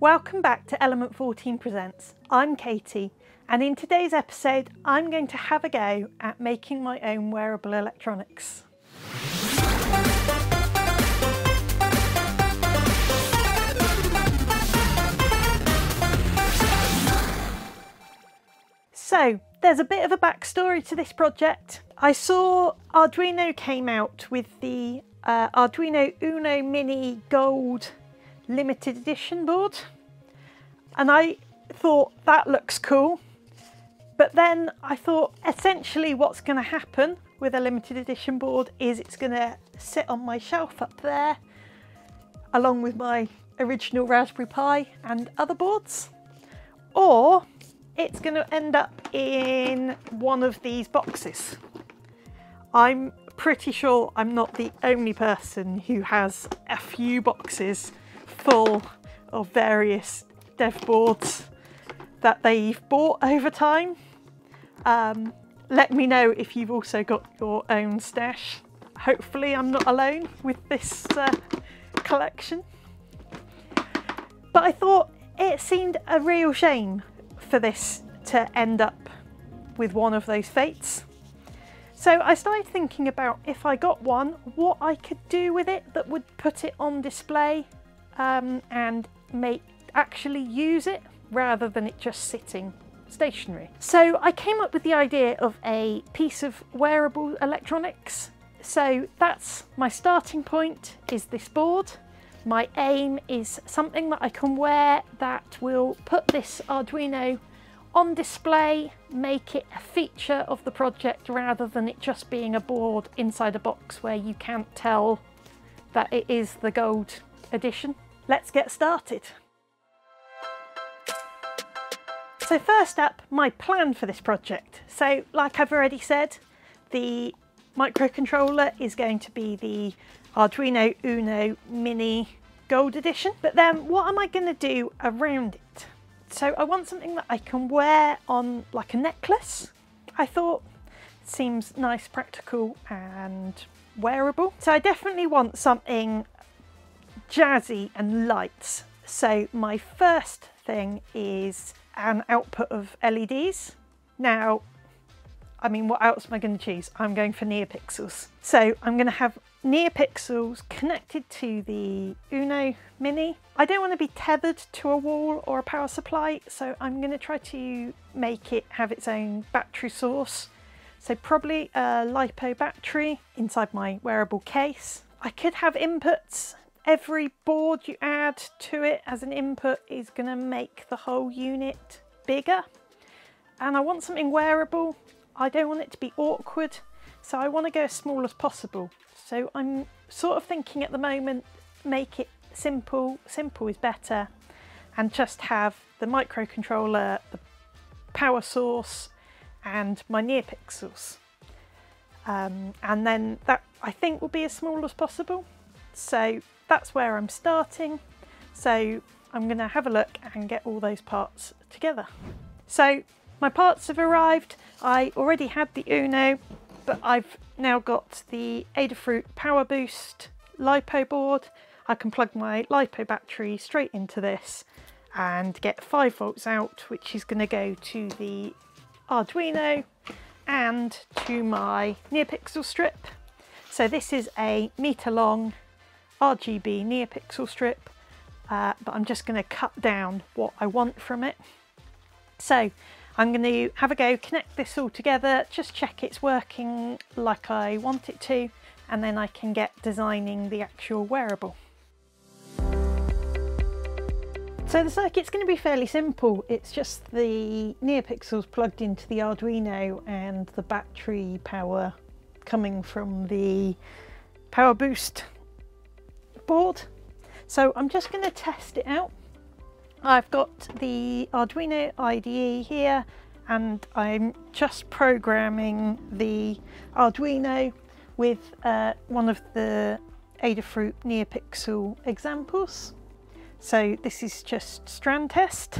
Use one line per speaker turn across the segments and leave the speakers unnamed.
Welcome back to Element 14 Presents. I'm Katie and in today's episode I'm going to have a go at making my own wearable electronics. So there's a bit of a backstory to this project. I saw Arduino came out with the uh, Arduino Uno Mini Gold limited edition board. And I thought that looks cool. But then I thought essentially what's going to happen with a limited edition board is it's going to sit on my shelf up there along with my original Raspberry Pi and other boards. Or it's going to end up in one of these boxes. I'm pretty sure I'm not the only person who has a few boxes full of various dev boards that they've bought over time. Um, let me know if you've also got your own stash. Hopefully I'm not alone with this uh, collection. But I thought it seemed a real shame for this to end up with one of those fates. So I started thinking about if I got one, what I could do with it that would put it on display um, and make actually use it rather than it just sitting stationary. So I came up with the idea of a piece of wearable electronics. So that's my starting point is this board. My aim is something that I can wear that will put this Arduino on display, make it a feature of the project rather than it just being a board inside a box where you can't tell that it is the gold edition. Let's get started. So first up, my plan for this project. So like I've already said, the microcontroller is going to be the Arduino Uno Mini Gold Edition. But then what am I going to do around it? So I want something that I can wear on like a necklace. I thought seems nice, practical and wearable. So I definitely want something jazzy and light. So my first thing is an output of LEDs. Now, I mean, what else am I going to choose? I'm going for NeoPixels. So I'm going to have NeoPixels connected to the Uno Mini. I don't want to be tethered to a wall or a power supply, so I'm going to try to make it have its own battery source. So probably a LiPo battery inside my wearable case. I could have inputs every board you add to it as an input is going to make the whole unit bigger. And I want something wearable. I don't want it to be awkward so I want to go as small as possible. So I'm sort of thinking at the moment make it simple simple is better and just have the microcontroller the power source and my NeoPixels um, and then that I think will be as small as possible so that's where I'm starting. So I'm going to have a look and get all those parts together. So my parts have arrived. I already had the Uno, but I've now got the Adafruit Power Boost LiPo board. I can plug my LiPo battery straight into this and get 5 volts out, which is going to go to the Arduino and to my NeoPixel strip. So this is a meter long RGB NeoPixel strip, uh, but I'm just going to cut down what I want from it. So I'm going to have a go, connect this all together, just check it's working like I want it to, and then I can get designing the actual wearable. So the circuit's going to be fairly simple. It's just the NeoPixels plugged into the Arduino and the battery power coming from the Power Boost board. So I'm just going to test it out. I've got the Arduino IDE here and I'm just programming the Arduino with uh, one of the Adafruit NeoPixel examples. So this is just strand test.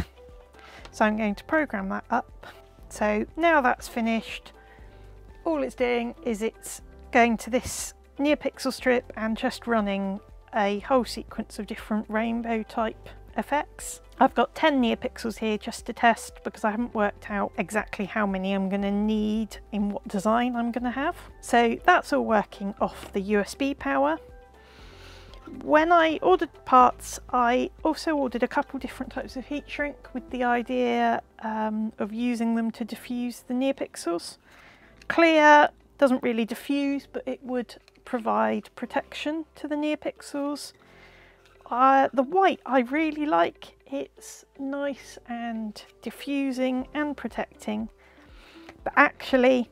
So I'm going to program that up. So now that's finished, all it's doing is it's going to this NeoPixel strip and just running a whole sequence of different rainbow type effects. I've got 10 NeoPixels here just to test because I haven't worked out exactly how many I'm going to need in what design I'm going to have. So that's all working off the USB power. When I ordered parts, I also ordered a couple different types of heat shrink with the idea um, of using them to diffuse the NeoPixels. Clear doesn't really diffuse, but it would provide protection to the NeoPixels. Uh, the white I really like it's nice and diffusing and protecting but actually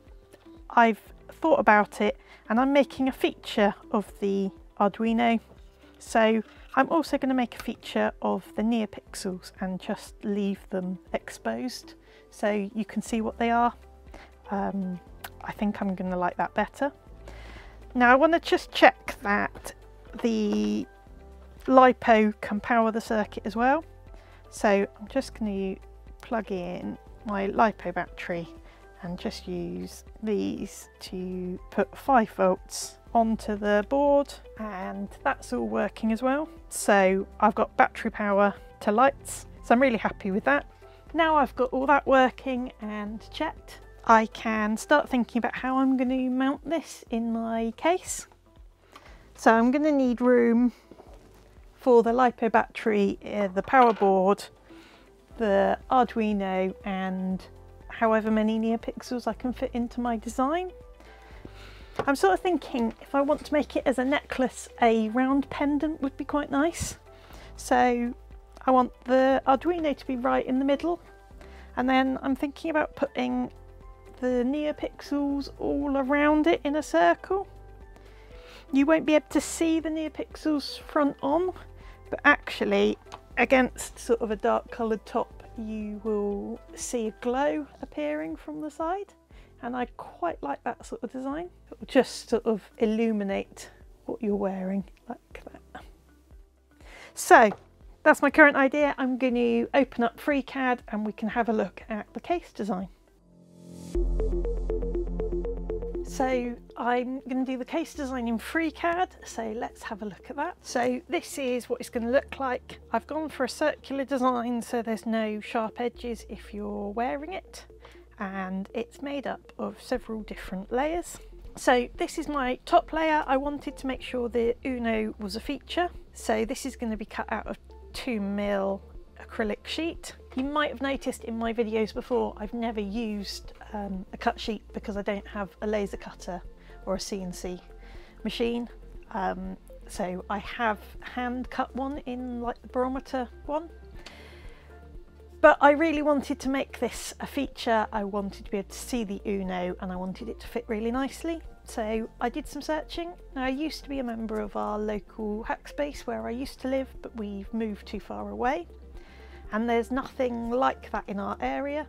I've thought about it and I'm making a feature of the Arduino so I'm also going to make a feature of the NeoPixels and just leave them exposed so you can see what they are. Um, I think I'm going to like that better. Now I want to just check that the LiPo can power the circuit as well. So I'm just going to plug in my LiPo battery and just use these to put 5 volts onto the board and that's all working as well. So I've got battery power to lights, so I'm really happy with that. Now I've got all that working and checked, I can start thinking about how I'm going to mount this in my case. So I'm going to need room for the LiPo battery, uh, the power board, the Arduino and however many NeoPixels I can fit into my design. I'm sort of thinking if I want to make it as a necklace, a round pendant would be quite nice. So I want the Arduino to be right in the middle and then I'm thinking about putting the NeoPixels all around it in a circle. You won't be able to see the NeoPixels front on but actually against sort of a dark coloured top you will see a glow appearing from the side and I quite like that sort of design. It will just sort of illuminate what you're wearing like that. So that's my current idea. I'm going to open up FreeCAD and we can have a look at the case design. So I'm going to do the case design in FreeCAD, so let's have a look at that. So this is what it's going to look like. I've gone for a circular design so there's no sharp edges if you're wearing it and it's made up of several different layers. So this is my top layer. I wanted to make sure the Uno was a feature. So this is going to be cut out of 2 mil acrylic sheet. You might have noticed in my videos before I've never used um, a cut sheet because I don't have a laser cutter or a CNC machine. Um, so I have hand cut one in like the barometer one. But I really wanted to make this a feature. I wanted to be able to see the Uno and I wanted it to fit really nicely. So I did some searching. Now I used to be a member of our local hackspace where I used to live, but we've moved too far away. And there's nothing like that in our area.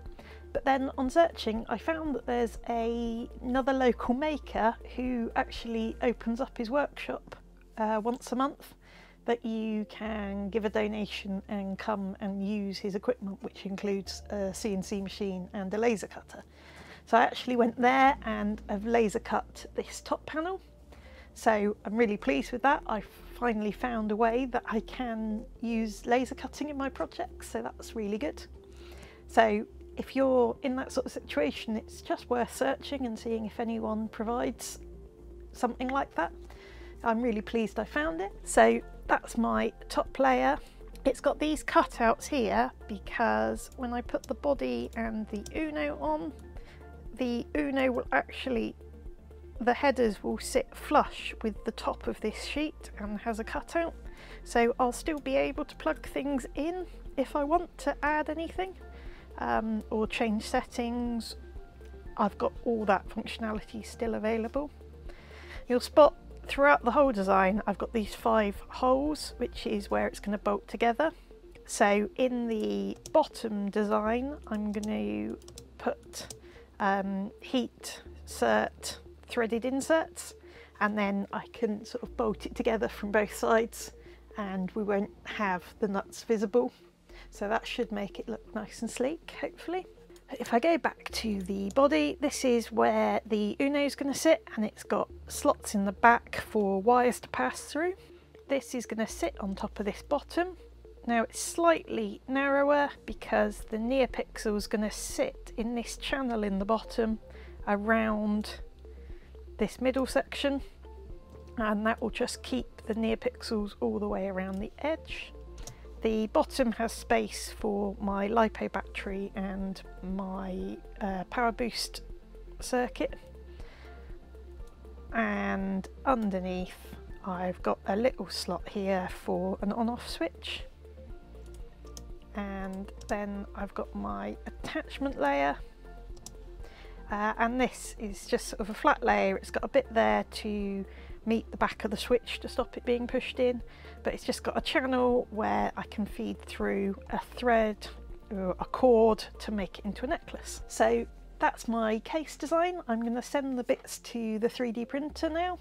But then on searching, I found that there's a, another local maker who actually opens up his workshop uh, once a month that you can give a donation and come and use his equipment, which includes a CNC machine and a laser cutter. So I actually went there and I've laser cut this top panel. So I'm really pleased with that. I finally found a way that I can use laser cutting in my projects, so that's really good. So if you're in that sort of situation, it's just worth searching and seeing if anyone provides something like that. I'm really pleased I found it. So that's my top layer. It's got these cutouts here because when I put the body and the Uno on, the Uno will actually, the headers will sit flush with the top of this sheet and has a cutout. So I'll still be able to plug things in if I want to add anything um, or change settings. I've got all that functionality still available. You'll spot throughout the whole design I've got these five holes which is where it's going to bolt together. So in the bottom design I'm going to put um, heat set threaded inserts and then I can sort of bolt it together from both sides and we won't have the nuts visible so that should make it look nice and sleek, hopefully. If I go back to the body, this is where the Uno is going to sit and it's got slots in the back for wires to pass through. This is going to sit on top of this bottom. Now it's slightly narrower because the NeoPixel is going to sit in this channel in the bottom around this middle section and that will just keep the NeoPixels all the way around the edge. The bottom has space for my LiPo battery and my uh, power boost circuit. And underneath I've got a little slot here for an on-off switch. And then I've got my attachment layer. Uh, and this is just sort of a flat layer. It's got a bit there to meet the back of the switch to stop it being pushed in but it's just got a channel where I can feed through a thread or a cord to make it into a necklace so that's my case design I'm going to send the bits to the 3d printer now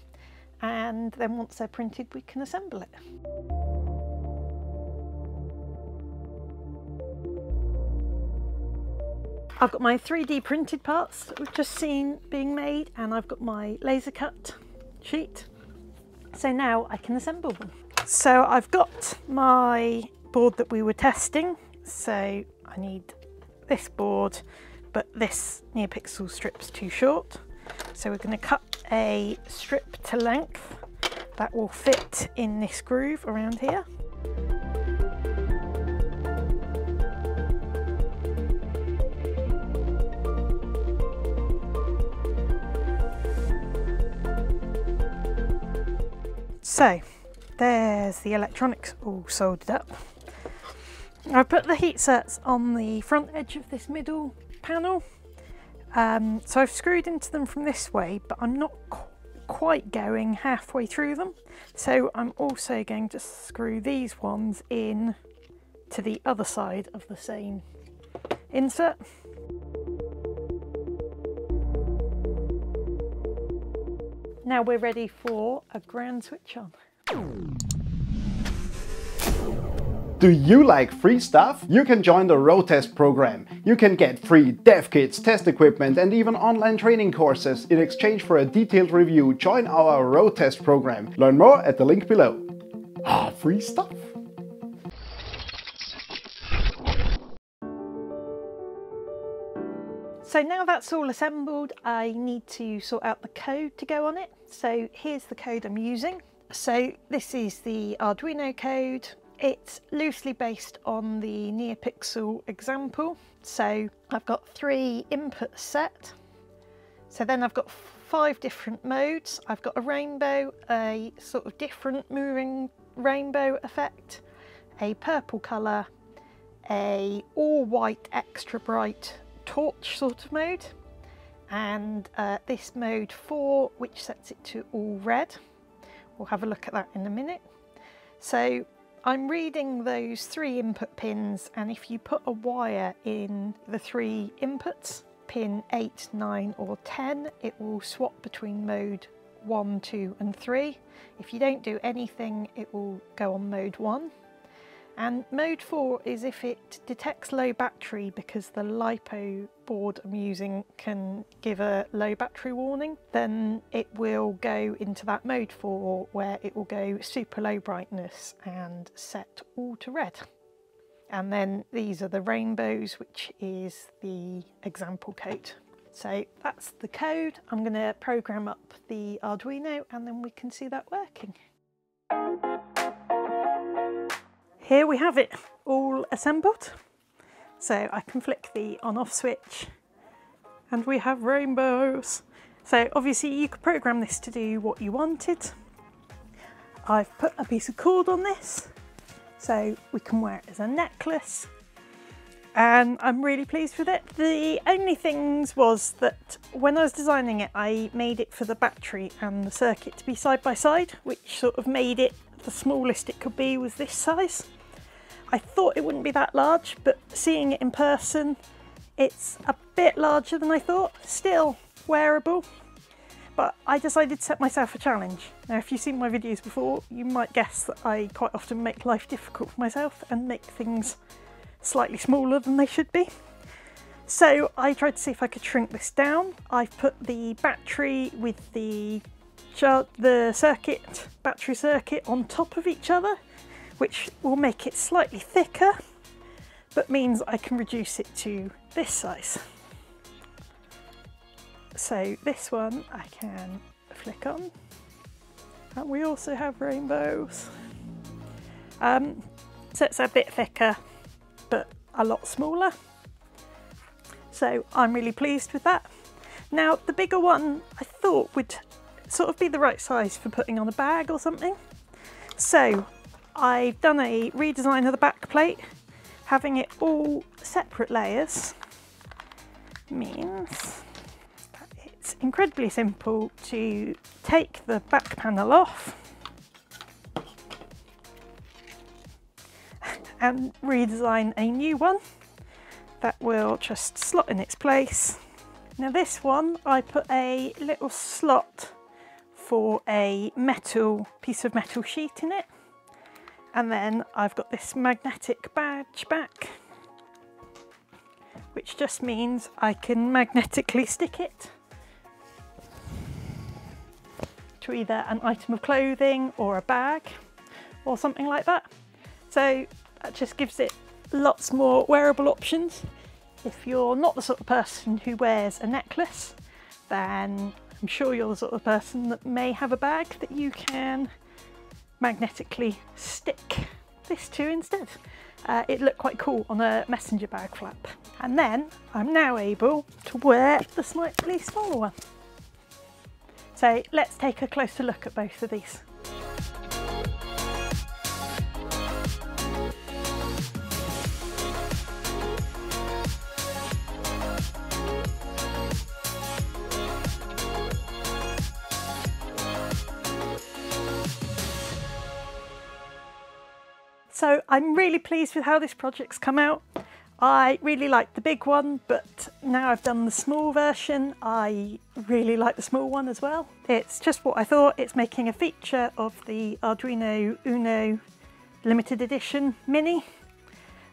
and then once they're printed we can assemble it. I've got my 3D printed parts that we've just seen being made and I've got my laser cut sheet. So now I can assemble them. So I've got my board that we were testing. So I need this board, but this NeoPixel strip's too short. So we're going to cut a strip to length that will fit in this groove around here. So there's the electronics all soldered up. I put the heat sets on the front edge of this middle panel um, so I've screwed into them from this way, but I'm not qu quite going halfway through them. So I'm also going to screw these ones in to the other side of the same insert. Now we're ready for a grand switch on.
Do you like free stuff? You can join the RoadTest program. You can get free dev kits, test equipment and even online training courses in exchange for a detailed review. Join our RoadTest program. Learn more at the link below. Ah, free stuff.
So now that's all assembled, I need to sort out the code to go on it. So here's the code I'm using. So this is the Arduino code. It's loosely based on the NeoPixel example. So I've got three inputs set. So then I've got five different modes. I've got a rainbow, a sort of different moving rainbow effect, a purple colour, a all white extra bright torch sort of mode, and uh, this mode 4 which sets it to all red. We'll have a look at that in a minute. So I'm reading those three input pins and if you put a wire in the three inputs, pin 8, 9 or 10, it will swap between mode 1, 2 and 3. If you don't do anything, it will go on mode 1. And mode 4 is if it detects low battery because the LiPo board I'm using can give a low battery warning, then it will go into that mode 4 where it will go super low brightness and set all to red. And then these are the rainbows, which is the example code. So that's the code. I'm going to program up the Arduino and then we can see that working. Here we have it all assembled. So I can flick the on off switch and we have rainbows. So obviously you could program this to do what you wanted. I've put a piece of cord on this so we can wear it as a necklace and I'm really pleased with it. The only things was that when I was designing it I made it for the battery and the circuit to be side by side which sort of made it the smallest it could be was this size. I thought it wouldn't be that large, but seeing it in person, it's a bit larger than I thought. Still wearable, but I decided to set myself a challenge. Now, if you've seen my videos before, you might guess that I quite often make life difficult for myself and make things slightly smaller than they should be. So I tried to see if I could shrink this down. I've put the battery with the the circuit, battery circuit on top of each other which will make it slightly thicker, but means I can reduce it to this size. So this one I can flick on. And we also have rainbows. Um, so it's a bit thicker, but a lot smaller. So I'm really pleased with that. Now the bigger one I thought would sort of be the right size for putting on a bag or something. So I've done a redesign of the back plate. Having it all separate layers means that it's incredibly simple to take the back panel off and redesign a new one that will just slot in its place. Now this one I put a little slot for a metal piece of metal sheet in it and then I've got this magnetic badge back which just means I can magnetically stick it to either an item of clothing or a bag or something like that. So that just gives it lots more wearable options. If you're not the sort of person who wears a necklace, then I'm sure you're the sort of person that may have a bag that you can magnetically stick this to instead. Uh, it looked quite cool on a messenger bag flap. And then I'm now able to wear the slightly smaller one. So let's take a closer look at both of these. So I'm really pleased with how this project's come out. I really like the big one, but now I've done the small version, I really like the small one as well. It's just what I thought. It's making a feature of the Arduino Uno limited edition mini.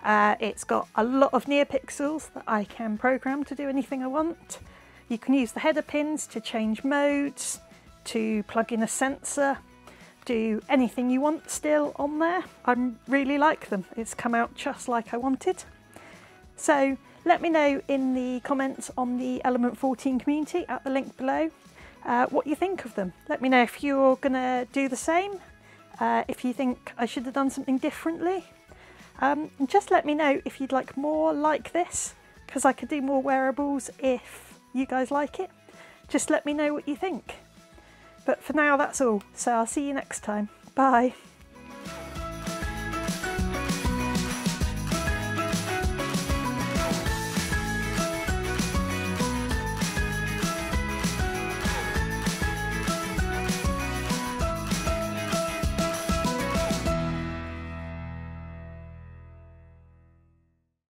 Uh, it's got a lot of NeoPixels that I can program to do anything I want. You can use the header pins to change modes, to plug in a sensor, do anything you want still on there. I really like them. It's come out just like I wanted. So let me know in the comments on the Element 14 community at the link below uh, what you think of them. Let me know if you're to do the same, uh, if you think I should have done something differently. Um, and just let me know if you'd like more like this, because I could do more wearables if you guys like it. Just let me know what you think. But for now, that's all. So I'll see you next time. Bye.